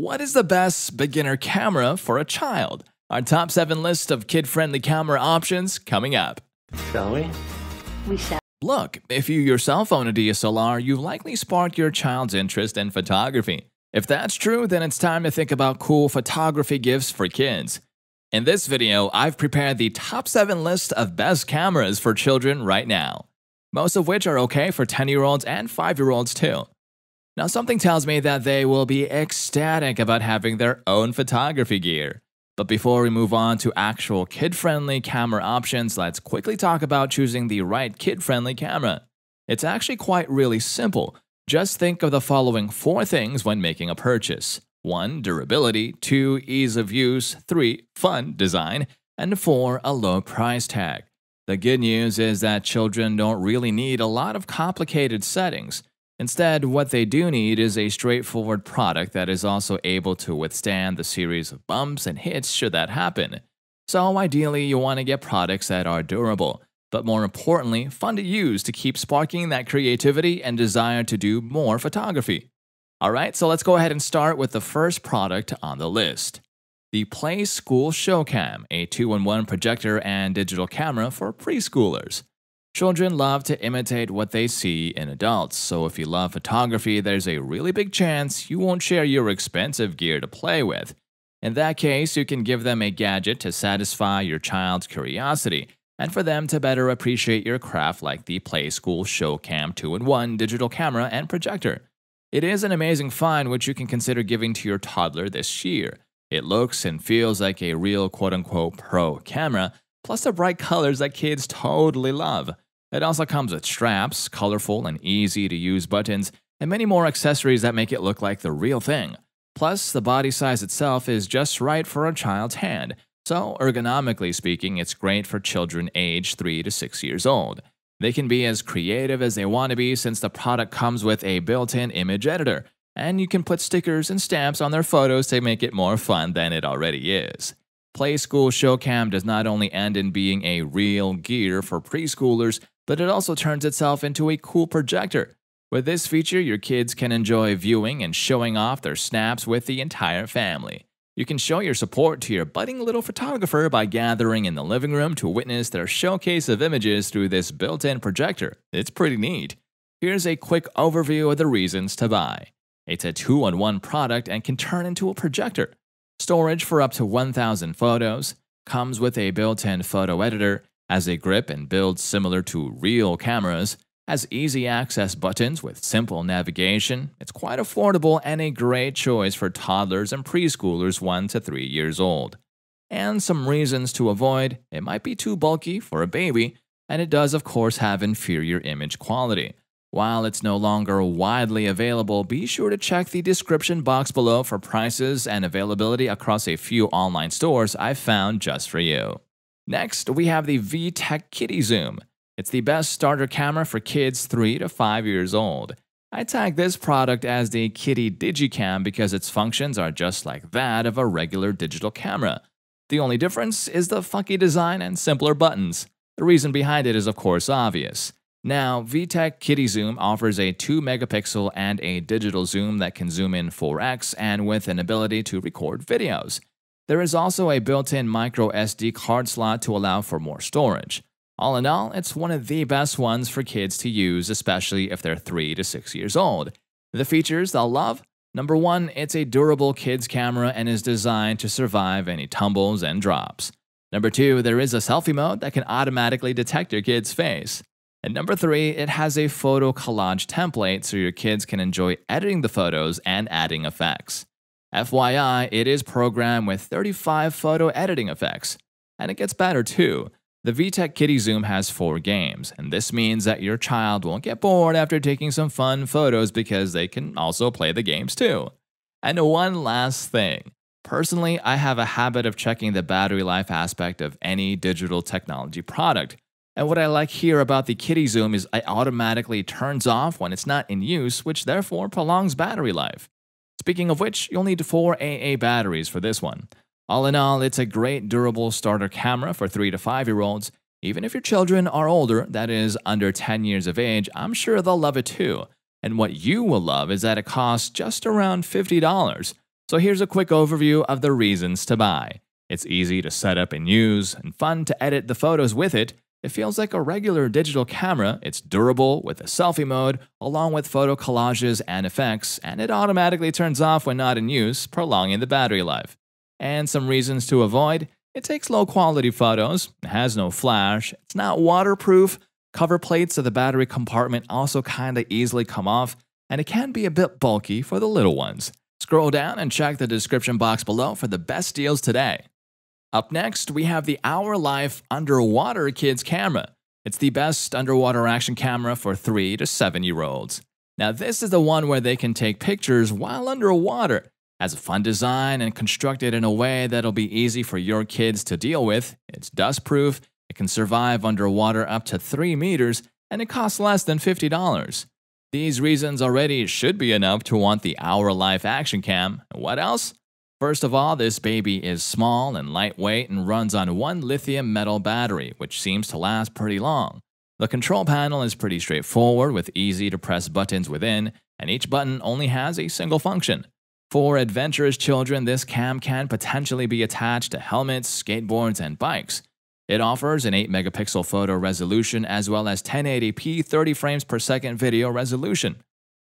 What is the best beginner camera for a child? Our top 7 list of kid friendly camera options coming up. Shall we? We shall. Look, if you yourself own a DSLR, you've likely sparked your child's interest in photography. If that's true, then it's time to think about cool photography gifts for kids. In this video, I've prepared the top 7 list of best cameras for children right now, most of which are okay for 10 year olds and 5 year olds too. Now, something tells me that they will be ecstatic about having their own photography gear. But before we move on to actual kid friendly camera options, let's quickly talk about choosing the right kid friendly camera. It's actually quite really simple. Just think of the following four things when making a purchase 1. Durability, 2. Ease of use, 3. Fun design, and 4. A low price tag. The good news is that children don't really need a lot of complicated settings. Instead, what they do need is a straightforward product that is also able to withstand the series of bumps and hits should that happen. So, ideally, you want to get products that are durable, but more importantly, fun to use to keep sparking that creativity and desire to do more photography. Alright, so let's go ahead and start with the first product on the list the Playskool Showcam, a 2 in 1 projector and digital camera for preschoolers. Children love to imitate what they see in adults, so if you love photography, there's a really big chance you won't share your expensive gear to play with. In that case, you can give them a gadget to satisfy your child's curiosity and for them to better appreciate your craft like the Playskool Showcam 2-in-1 digital camera and projector. It is an amazing find which you can consider giving to your toddler this year. It looks and feels like a real quote-unquote pro camera, plus the bright colors that kids totally love. It also comes with straps, colorful and easy to use buttons, and many more accessories that make it look like the real thing. Plus, the body size itself is just right for a child's hand, so ergonomically speaking, it's great for children aged 3 to 6 years old. They can be as creative as they want to be since the product comes with a built in image editor, and you can put stickers and stamps on their photos to make it more fun than it already is. Playskool Showcam does not only end in being a real gear for preschoolers, but it also turns itself into a cool projector. With this feature, your kids can enjoy viewing and showing off their snaps with the entire family. You can show your support to your budding little photographer by gathering in the living room to witness their showcase of images through this built in projector. It's pretty neat. Here's a quick overview of the reasons to buy. It's a two on one product and can turn into a projector storage for up to 1,000 photos, comes with a built in photo editor, has a grip and build similar to real cameras, has easy access buttons with simple navigation, it's quite affordable and a great choice for toddlers and preschoolers 1 to 3 years old. And some reasons to avoid it might be too bulky for a baby, and it does, of course, have inferior image quality. While it's no longer widely available, be sure to check the description box below for prices and availability across a few online stores I've found just for you. Next, we have the VTech Kidizoom. It's the best starter camera for kids 3 to 5 years old. I tag this product as the Kitty Digicam because its functions are just like that of a regular digital camera. The only difference is the funky design and simpler buttons. The reason behind it is, of course, obvious. Now, VTech Kidizoom offers a 2 megapixel and a digital zoom that can zoom in 4x and with an ability to record videos. There is also a built in micro SD card slot to allow for more storage. All in all, it's one of the best ones for kids to use, especially if they're 3 to 6 years old. The features they'll love Number one, it's a durable kids camera and is designed to survive any tumbles and drops. Number two, there is a selfie mode that can automatically detect your kid's face. And number three, it has a photo collage template so your kids can enjoy editing the photos and adding effects. FYI, it is programmed with 35 photo editing effects. And it gets better too. The VTech Kidizoom has four games, and this means that your child won't get bored after taking some fun photos because they can also play the games too. And one last thing. Personally, I have a habit of checking the battery life aspect of any digital technology product and what I like here about the Kidizoom is it automatically turns off when it's not in use, which therefore prolongs battery life. Speaking of which, you'll need 4 AA batteries for this one. All in all, it's a great durable starter camera for 3 to 5 year olds. Even if your children are older, that is, under 10 years of age, I'm sure they'll love it too. And what you will love is that it costs just around $50. So here's a quick overview of the reasons to buy. It's easy to set up and use, and fun to edit the photos with it. It feels like a regular digital camera, it's durable with a selfie mode, along with photo collages and effects, and it automatically turns off when not in use, prolonging the battery life. And some reasons to avoid it takes low quality photos, has no flash, it's not waterproof, cover plates of the battery compartment also kinda easily come off, and it can be a bit bulky for the little ones. Scroll down and check the description box below for the best deals today. Up next, we have the Ourlife Underwater Kids camera. It's the best underwater action camera for 3 to 7 year olds. Now, this is the one where they can take pictures while underwater. Has a fun design and constructed in a way that'll be easy for your kids to deal with. It's dust proof, it can survive underwater up to 3 meters, and it costs less than $50. These reasons already should be enough to want the Ourlife Action Cam. What else? First of all, this baby is small and lightweight and runs on one lithium metal battery, which seems to last pretty long. The control panel is pretty straightforward with easy to press buttons within, and each button only has a single function. For adventurous children, this cam can potentially be attached to helmets, skateboards, and bikes. It offers an 8 megapixel photo resolution as well as 1080p 30 frames per second video resolution.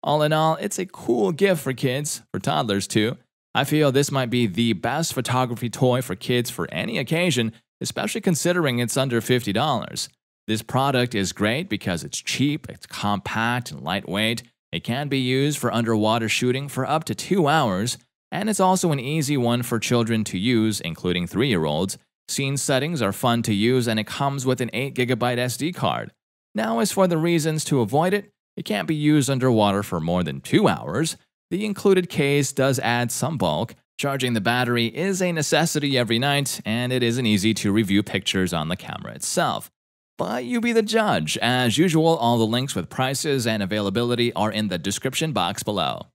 All in all, it's a cool gift for kids, for toddlers too, I feel this might be the best photography toy for kids for any occasion, especially considering it's under $50. This product is great because it's cheap, it's compact and lightweight, it can be used for underwater shooting for up to two hours, and it's also an easy one for children to use, including 3 year olds. Scene settings are fun to use, and it comes with an 8GB SD card. Now, as for the reasons to avoid it, it can't be used underwater for more than two hours. The included case does add some bulk. Charging the battery is a necessity every night, and it isn't easy to review pictures on the camera itself. But you be the judge. As usual, all the links with prices and availability are in the description box below.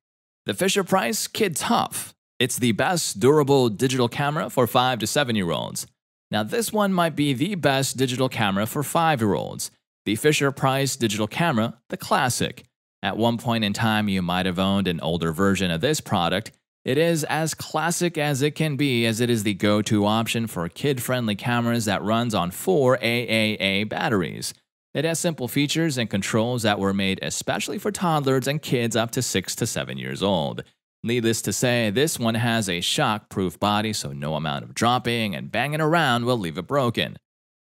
The Fisher Price Kid Tough. It's the best durable digital camera for 5 to 7 year olds. Now, this one might be the best digital camera for 5 year olds. The Fisher Price digital camera, the classic. At one point in time, you might have owned an older version of this product. It is as classic as it can be, as it is the go to option for kid friendly cameras that runs on four AAA batteries. It has simple features and controls that were made especially for toddlers and kids up to 6 to 7 years old. Needless to say, this one has a shock proof body, so no amount of dropping and banging around will leave it broken.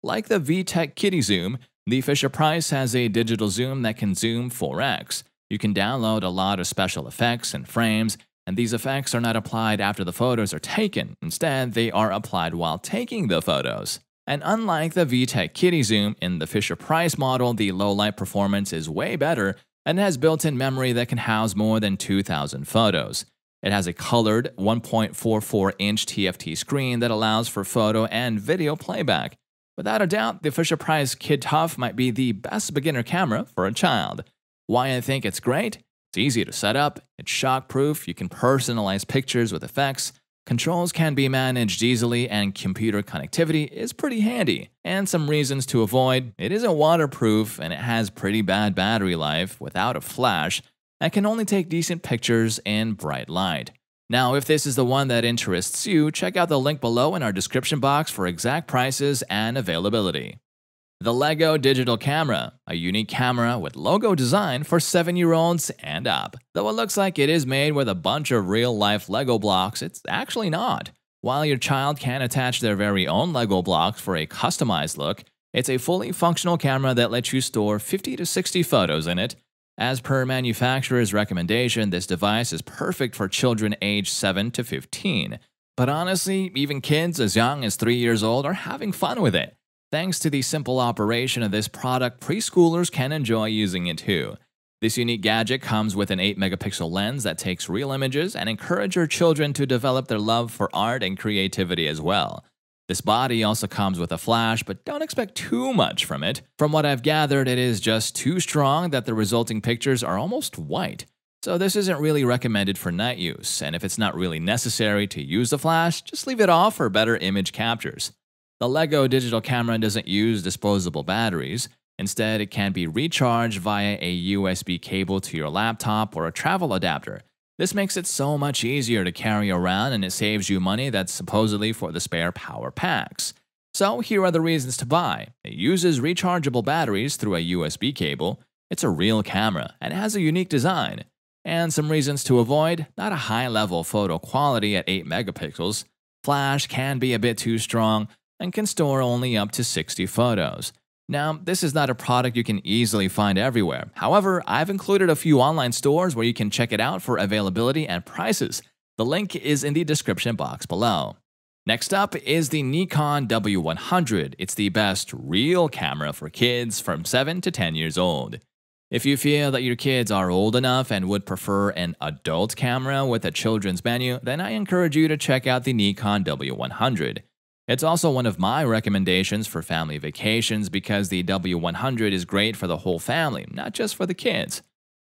Like the VTech Kidizoom, the Fisher Price has a digital zoom that can zoom 4x. You can download a lot of special effects and frames, and these effects are not applied after the photos are taken. Instead, they are applied while taking the photos. And unlike the VTech Kidizoom, in the Fisher Price model, the low light performance is way better and has built in memory that can house more than 2,000 photos. It has a colored 1.44 inch TFT screen that allows for photo and video playback. Without a doubt, the Fisher Price Kid Tough might be the best beginner camera for a child. Why I think it's great? It's easy to set up, it's shockproof, you can personalize pictures with effects, controls can be managed easily, and computer connectivity is pretty handy. And some reasons to avoid it isn't waterproof and it has pretty bad battery life without a flash and can only take decent pictures in bright light. Now, if this is the one that interests you, check out the link below in our description box for exact prices and availability. The LEGO Digital Camera, a unique camera with Lego design for 7 year olds and up. Though it looks like it is made with a bunch of real life LEGO blocks, it's actually not. While your child can attach their very own LEGO blocks for a customized look, it's a fully functional camera that lets you store 50 to 60 photos in it as per manufacturer's recommendation, this device is perfect for children aged 7 to 15. But honestly, even kids as young as 3 years old are having fun with it. Thanks to the simple operation of this product, preschoolers can enjoy using it too. This unique gadget comes with an 8 megapixel lens that takes real images and encourage your children to develop their love for art and creativity as well. This body also comes with a flash, but don't expect too much from it. From what I've gathered, it is just too strong that the resulting pictures are almost white. So this isn't really recommended for night use, and if it's not really necessary to use the flash, just leave it off for better image captures. The LEGO digital camera doesn't use disposable batteries. Instead, it can be recharged via a USB cable to your laptop or a travel adapter. This makes it so much easier to carry around and it saves you money that's supposedly for the spare power packs. So here are the reasons to buy. It uses rechargeable batteries through a USB cable, it's a real camera, and has a unique design. And some reasons to avoid, not a high level photo quality at 8 megapixels, flash can be a bit too strong, and can store only up to 60 photos. Now, this is not a product you can easily find everywhere. However, I've included a few online stores where you can check it out for availability and prices. The link is in the description box below. Next up is the Nikon W100. It's the best real camera for kids from 7 to 10 years old. If you feel that your kids are old enough and would prefer an adult camera with a children's menu, then I encourage you to check out the Nikon W100. It's also one of my recommendations for family vacations because the W100 is great for the whole family, not just for the kids.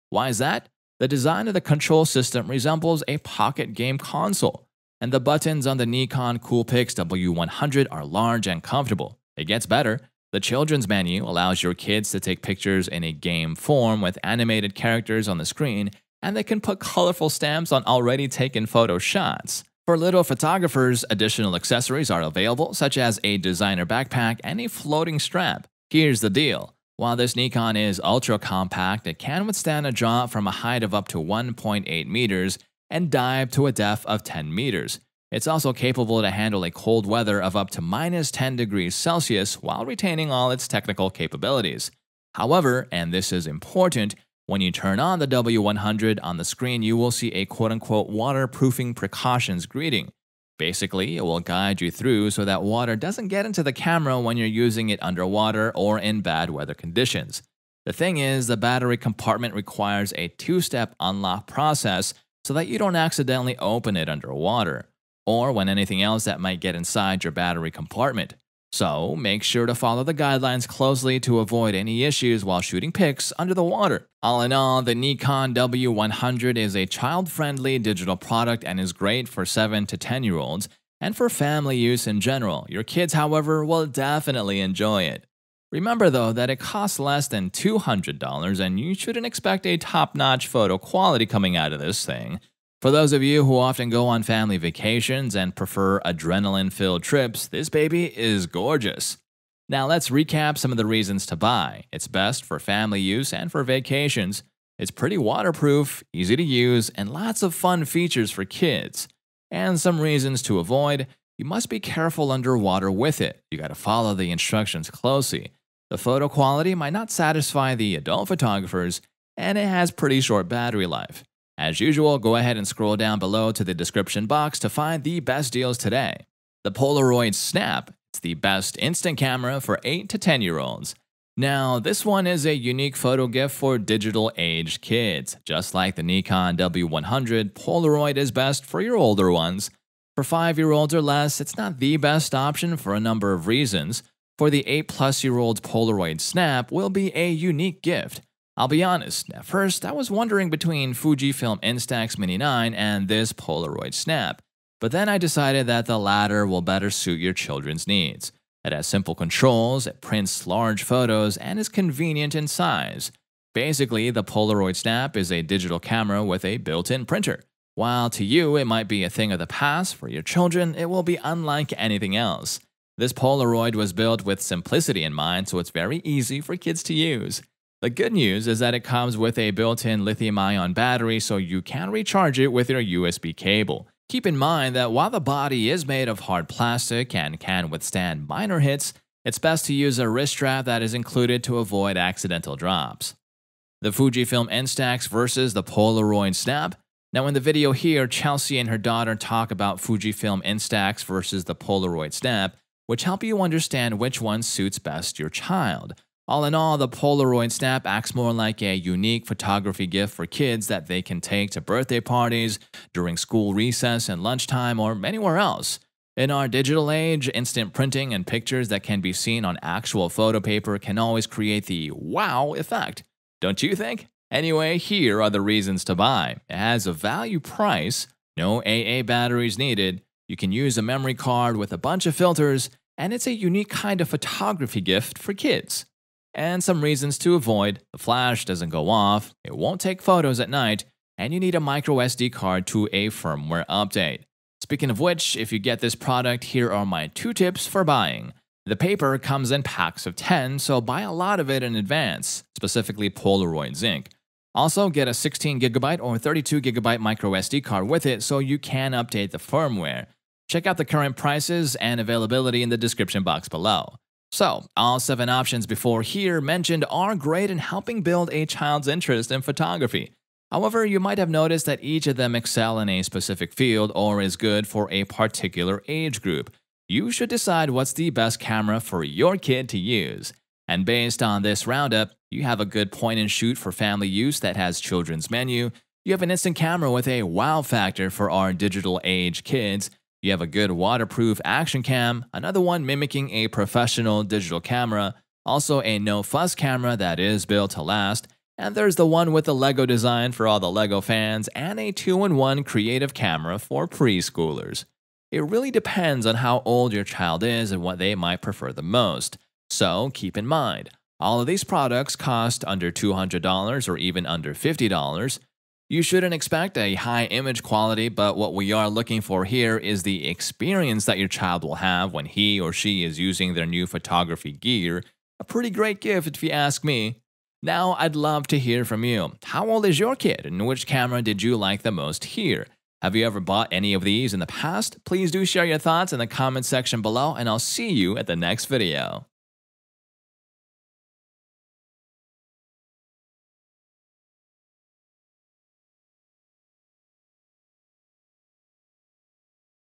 Why is that? The design of the control system resembles a pocket game console, and the buttons on the Nikon Coolpix W100 are large and comfortable. It gets better. The children's menu allows your kids to take pictures in a game form with animated characters on the screen, and they can put colorful stamps on already taken photo shots. For little photographers, additional accessories are available, such as a designer backpack and a floating strap. Here's the deal. While this Nikon is ultra compact, it can withstand a drop from a height of up to 1.8 meters and dive to a depth of 10 meters. It's also capable to handle a cold weather of up to minus 10 degrees Celsius while retaining all its technical capabilities. However, and this is important, when you turn on the W100 on the screen, you will see a quote unquote waterproofing precautions greeting. Basically, it will guide you through so that water doesn't get into the camera when you're using it underwater or in bad weather conditions. The thing is, the battery compartment requires a two step unlock process so that you don't accidentally open it underwater, or when anything else that might get inside your battery compartment. So make sure to follow the guidelines closely to avoid any issues while shooting pics under the water. All in all, the Nikon W100 is a child-friendly digital product and is great for 7 to 10 year olds and for family use in general. Your kids, however, will definitely enjoy it. Remember though that it costs less than $200 and you shouldn't expect a top-notch photo quality coming out of this thing. For those of you who often go on family vacations and prefer adrenaline filled trips, this baby is gorgeous. Now let's recap some of the reasons to buy. It's best for family use and for vacations. It's pretty waterproof, easy to use, and lots of fun features for kids. And some reasons to avoid you must be careful underwater with it. You gotta follow the instructions closely. The photo quality might not satisfy the adult photographers, and it has pretty short battery life. As usual, go ahead and scroll down below to the description box to find the best deals today. The Polaroid Snap, it's the best instant camera for 8 to 10 year olds. Now, this one is a unique photo gift for digital aged kids. Just like the Nikon W100, Polaroid is best for your older ones. For 5 year olds or less, it's not the best option for a number of reasons. For the 8 plus year old Polaroid Snap will be a unique gift. I'll be honest, at first I was wondering between Fujifilm Instax Mini 9 and this Polaroid Snap, but then I decided that the latter will better suit your children's needs. It has simple controls, it prints large photos, and is convenient in size. Basically, the Polaroid Snap is a digital camera with a built in printer. While to you it might be a thing of the past, for your children it will be unlike anything else. This Polaroid was built with simplicity in mind, so it's very easy for kids to use. The good news is that it comes with a built-in lithium-ion battery so you can recharge it with your USB cable. Keep in mind that while the body is made of hard plastic and can withstand minor hits, it's best to use a wrist strap that is included to avoid accidental drops. The Fujifilm Instax versus the Polaroid Snap. Now in the video here, Chelsea and her daughter talk about Fujifilm Instax versus the Polaroid Snap, which help you understand which one suits best your child. All in all, the Polaroid Snap acts more like a unique photography gift for kids that they can take to birthday parties, during school recess and lunchtime, or anywhere else. In our digital age, instant printing and pictures that can be seen on actual photo paper can always create the wow effect. Don't you think? Anyway, here are the reasons to buy. It has a value price, no AA batteries needed, you can use a memory card with a bunch of filters, and it's a unique kind of photography gift for kids and some reasons to avoid. The flash doesn't go off, it won't take photos at night, and you need a microSD card to a firmware update. Speaking of which, if you get this product, here are my two tips for buying. The paper comes in packs of 10, so buy a lot of it in advance, specifically Polaroid Zink. Also, get a 16GB or 32GB microSD card with it so you can update the firmware. Check out the current prices and availability in the description box below. So, all seven options before here mentioned are great in helping build a child's interest in photography. However, you might have noticed that each of them excel in a specific field or is good for a particular age group. You should decide what's the best camera for your kid to use. And based on this roundup, you have a good point and shoot for family use that has children's menu, you have an instant camera with a wow factor for our digital age kids, you have a good waterproof action cam, another one mimicking a professional digital camera, also a no fuss camera that is built to last, and there's the one with the Lego design for all the Lego fans, and a 2 in 1 creative camera for preschoolers. It really depends on how old your child is and what they might prefer the most. So keep in mind, all of these products cost under $200 or even under $50, you shouldn't expect a high image quality, but what we are looking for here is the experience that your child will have when he or she is using their new photography gear. A pretty great gift if you ask me. Now, I'd love to hear from you. How old is your kid and which camera did you like the most here? Have you ever bought any of these in the past? Please do share your thoughts in the comment section below and I'll see you at the next video.